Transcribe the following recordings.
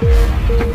Yeah.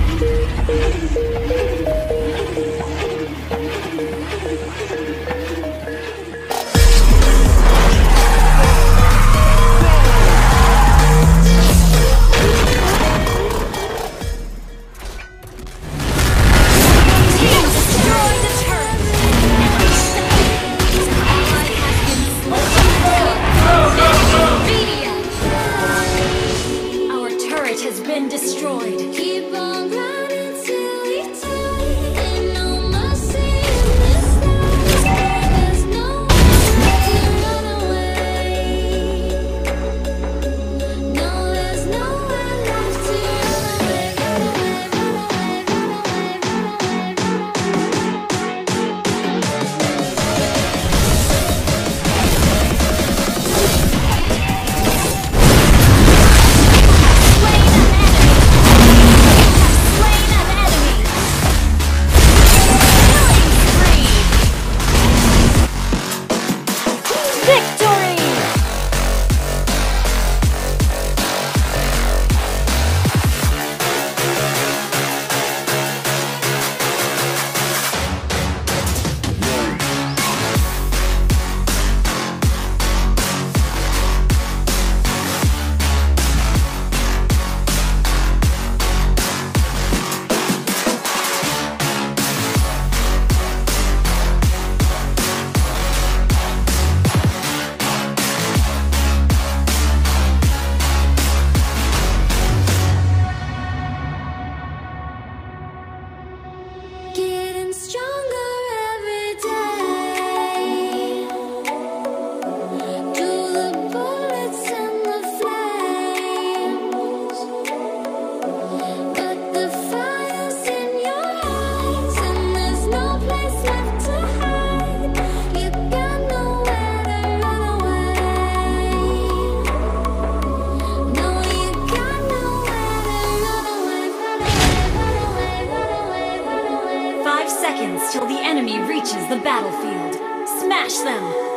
Smash them.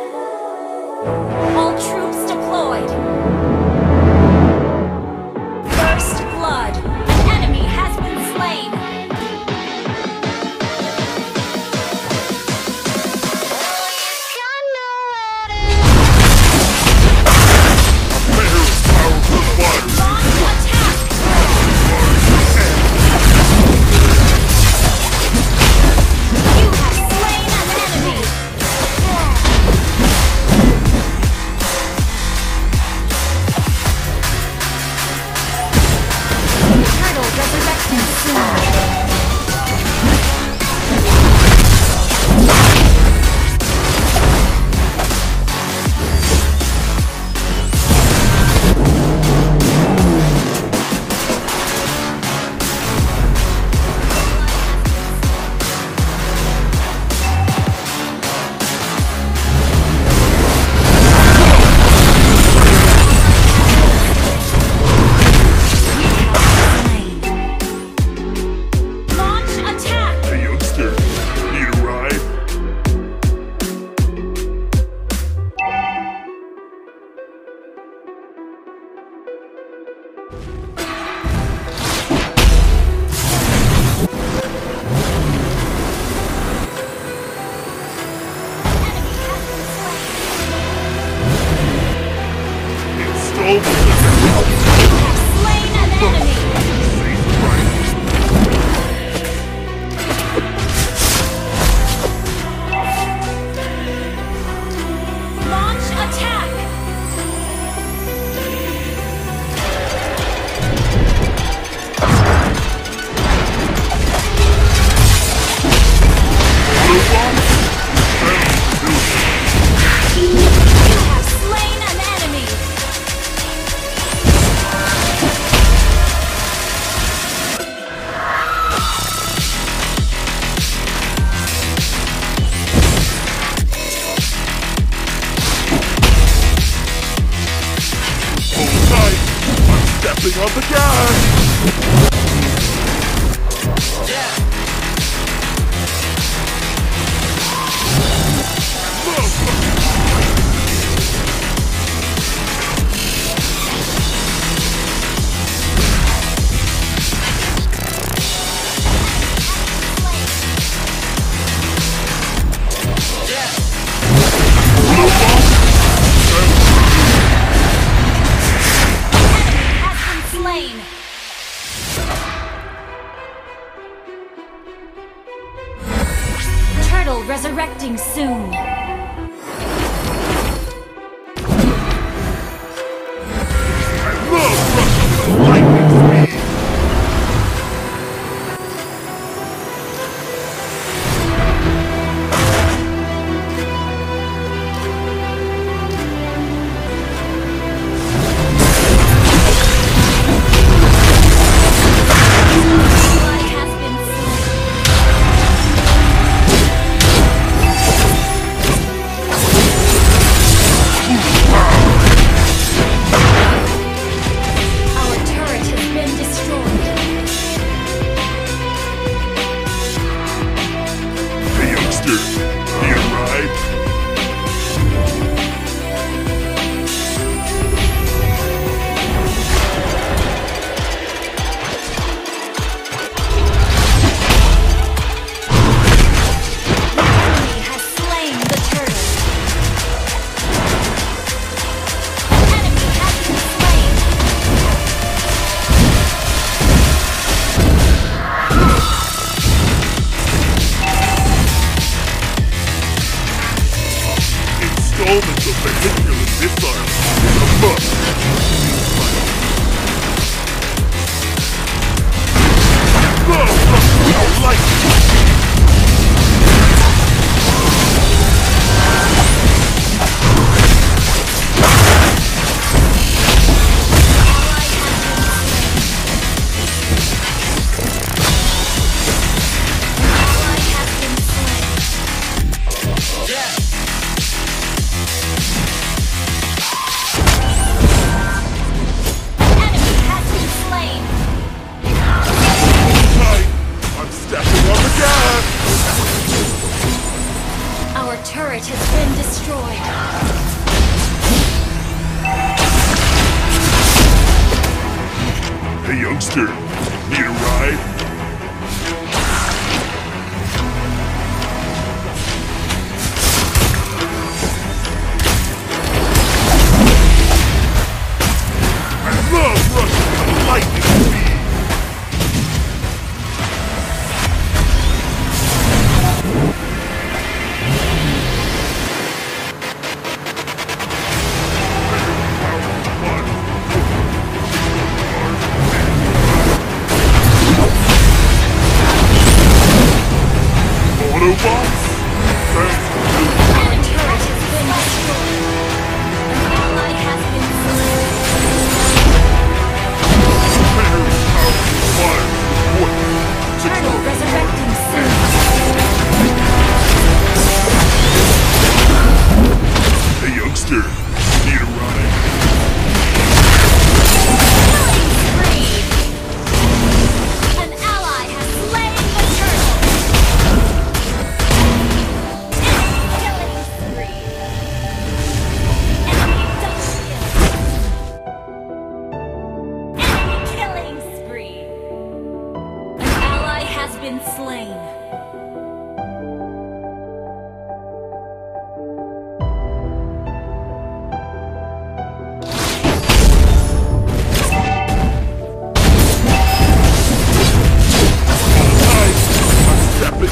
Resurrecting soon.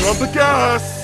On the gas.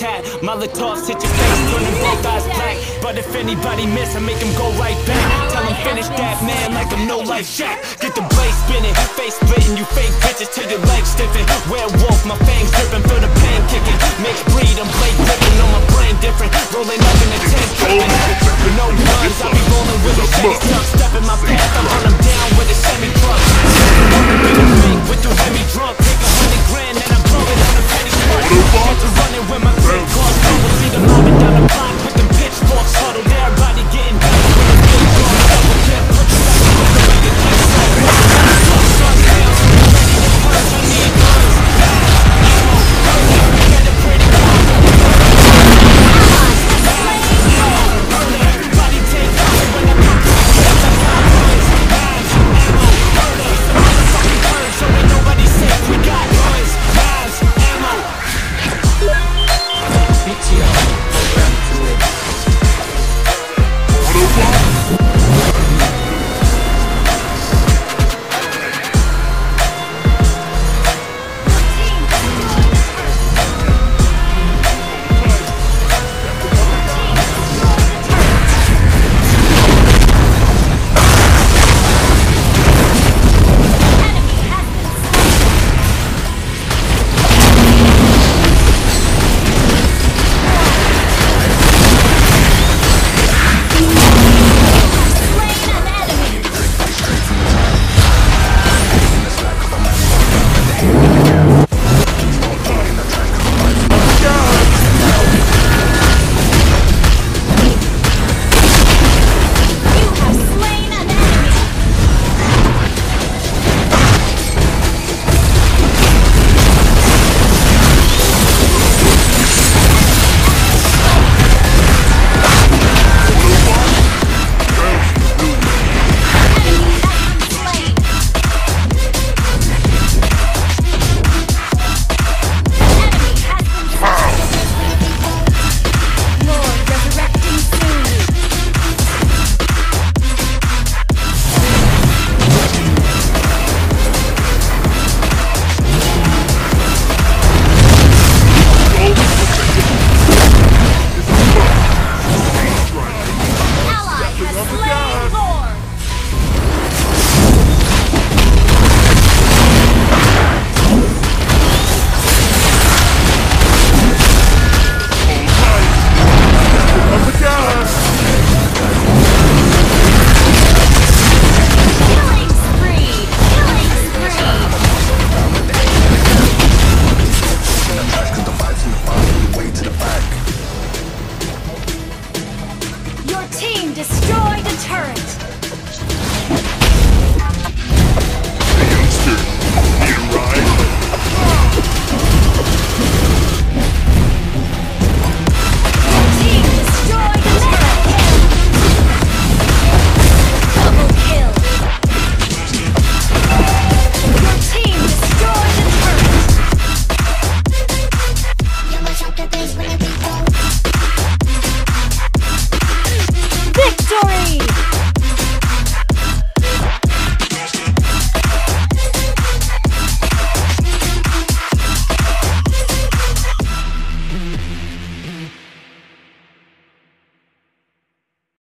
Molotovs hit your face, turning both eyes black. But if anybody miss, I make them go right back. Tell finish that man like I'm no life shack. Get the blade spinning, face splitting, you fake bitches till your legs stiffen. Werewolf, my fangs dripping, feel the pain kicking. Mixed breed, I'm blade gripping, on my brain different. Rolling up in the tent, tripping. With no guns, I be rolling with a shady stuff. Step in my path, I'm on down with a semi truck. With the heavy drunk. Take a hundred grand and I blow it on a penny. Running with my